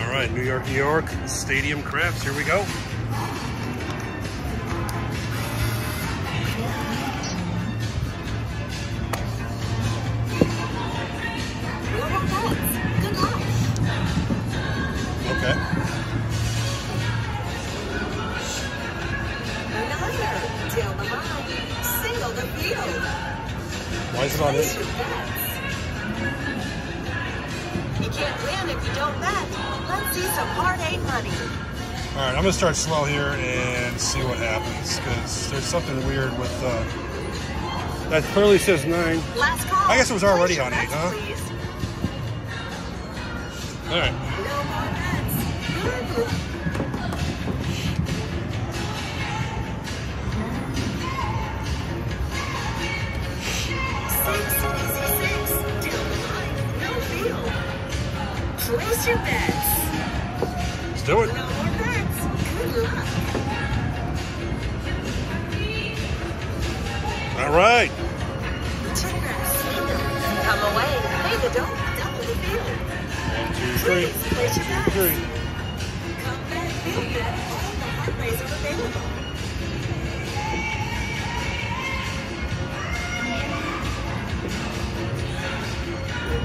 All right, New York, New York, Stadium Craps. Here we go. Okay. Single the field. Why is it on this? You can't win if you don't bet. Let's see some hard eight money. All right, I'm gonna start slow here and see what happens because there's something weird with. Uh, that clearly says nine. Last call. I guess it was already on eight, huh? please. All right. No more bets. Good. Do it. No more bets. All right. Come away. Pay the dough. Double the field. One, two, three. Please place your One, two, three. Come bet, field. All the hard are available.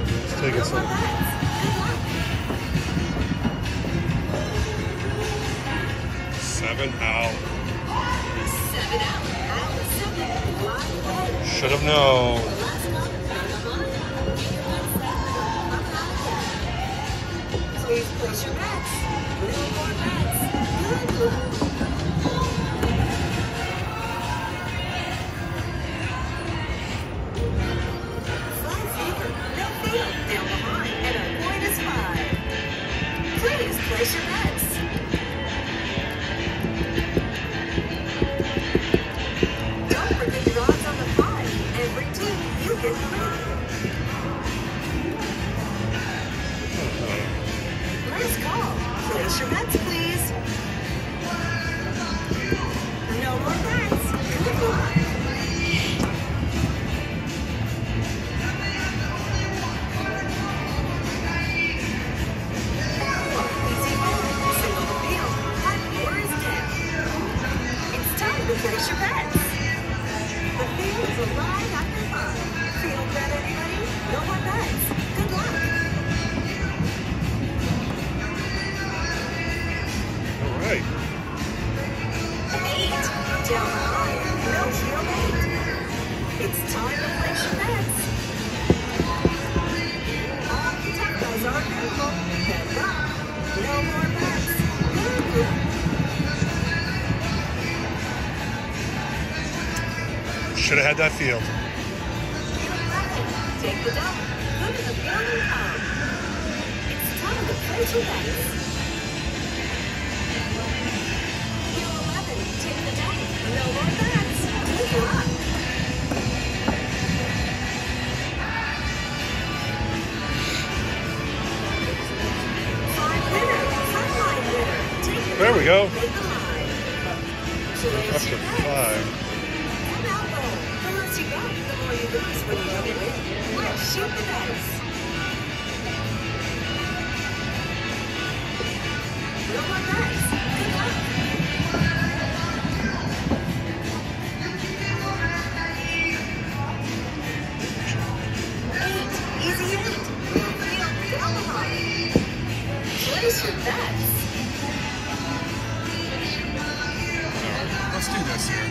Let's take No it more Seven out. Seven out. Should have known. Last call. Come on. I'm out again. Please place your bets. No more bets. Good luck. Five fever. No field. Down the. And our point is five. Please place your bets. Place your bets. The field is alive after five. Field bet, anybody? No more bets. Should have had that field. Take the dump. Go to the building home. It's time to place your bets. You 11, take the dump. No more bets. Good luck. Five winner. Frontline winner. Take the There we go. Make the line. Place Up to five. Let's shoot the dice. Dice. Eight. Easy. Place your. Let's do this here.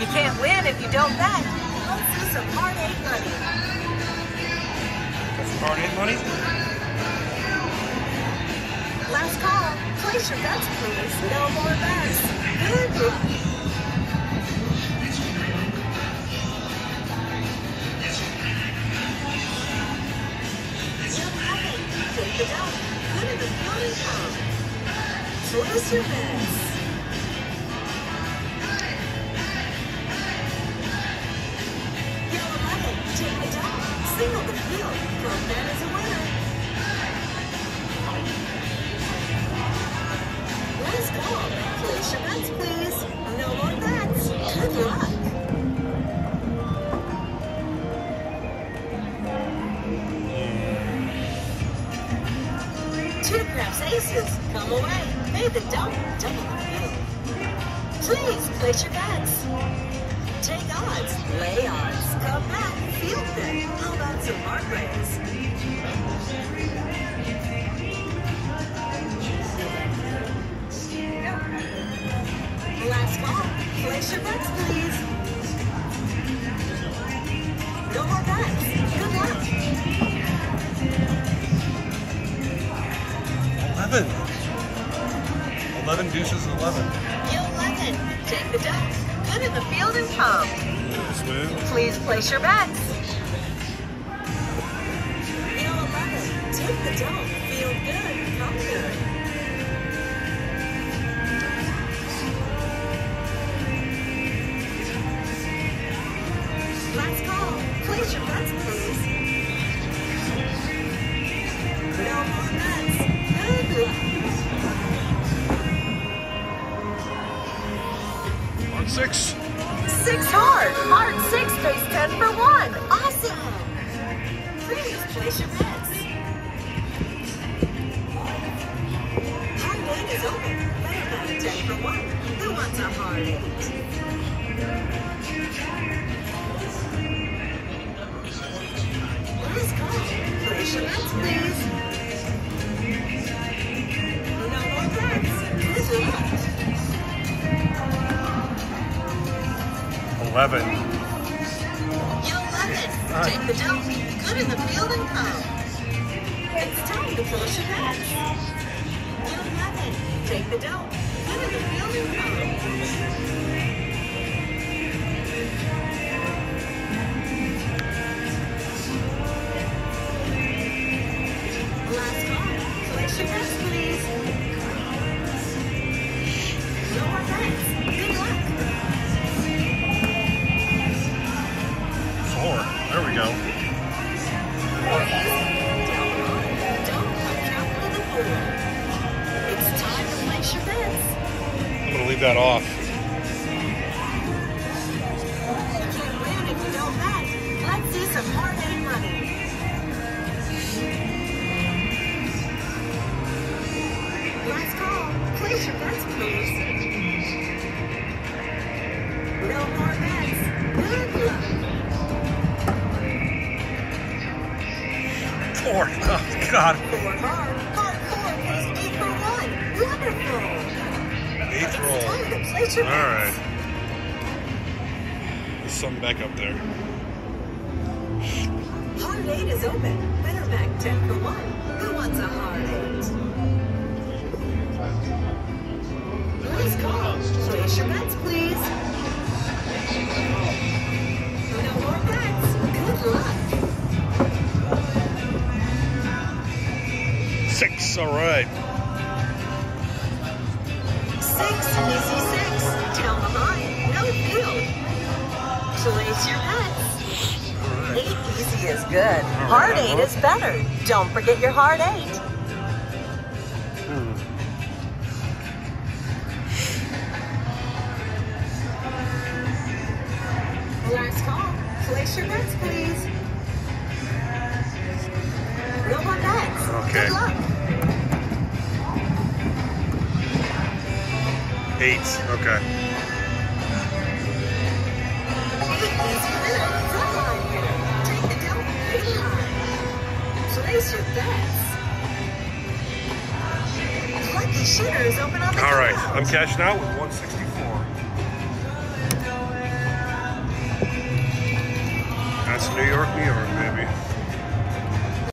You can't win if you don't bet. Some hard eight money. Got some hard eight money. Last call. Place your bets, please. No more bets. Please place your bets. Take odds. Lay odds. Come back. Feel good. How about some Margraves? Last call. Place your bets, please. No more bets. Good luck. 11. 11 deuces, 11. Eleven. Take the dump. Good in the field and pump. Please place your bets. Take the dump. On six. Six hard. Hard six pays ten for one. Awesome. Please place your bets. Hard eight is open. Bet ten for one. Who wants a hard eight? 11. You love it. Take the dump. Good in the field and come. It's time to push your bets. You love it. Take the dump. Good in the field and come. Luck. Four. Oh, God. Place your All right. There's something back up there. Hard eight is open. Better back ten for one. Who wants a hard eight? Please call. Place your bets, please. No more bets. Good luck. Six. All right. Six, easy Place your bets. Eight easy is good. Hard eight is better. Don't forget your hard eight. Hmm. Last call. Place your bets, please. No more bets. Okay. Good luck. Eight. Okay. All right. I'm cashing out with 164. That's New York, New York, baby.